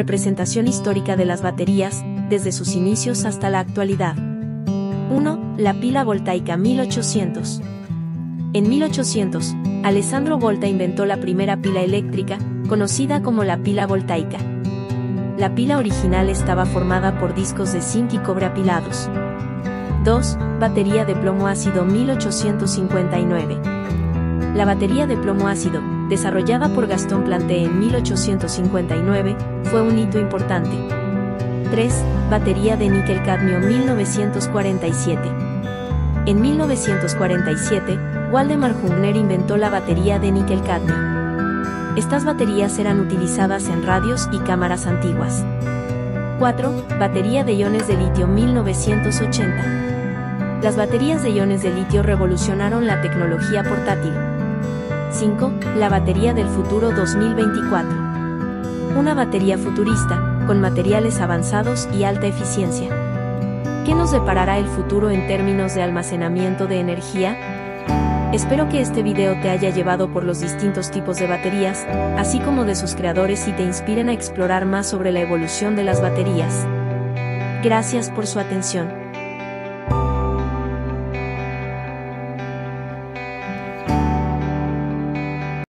representación histórica de las baterías, desde sus inicios hasta la actualidad. 1. La pila voltaica 1800. En 1800, Alessandro Volta inventó la primera pila eléctrica, conocida como la pila voltaica. La pila original estaba formada por discos de zinc y cobre apilados. 2. Batería de plomo ácido 1859. La batería de plomo ácido, desarrollada por Gastón Planté en 1859, fue un hito importante. 3. Batería de níquel-cadmio 1947. En 1947, Waldemar Jungner inventó la batería de níquel-cadmio. Estas baterías eran utilizadas en radios y cámaras antiguas. 4. Batería de iones de litio 1980. Las baterías de iones de litio revolucionaron la tecnología portátil. 5. La batería del futuro 2024. Una batería futurista, con materiales avanzados y alta eficiencia. ¿Qué nos deparará el futuro en términos de almacenamiento de energía? Espero que este video te haya llevado por los distintos tipos de baterías, así como de sus creadores y te inspiren a explorar más sobre la evolución de las baterías. Gracias por su atención.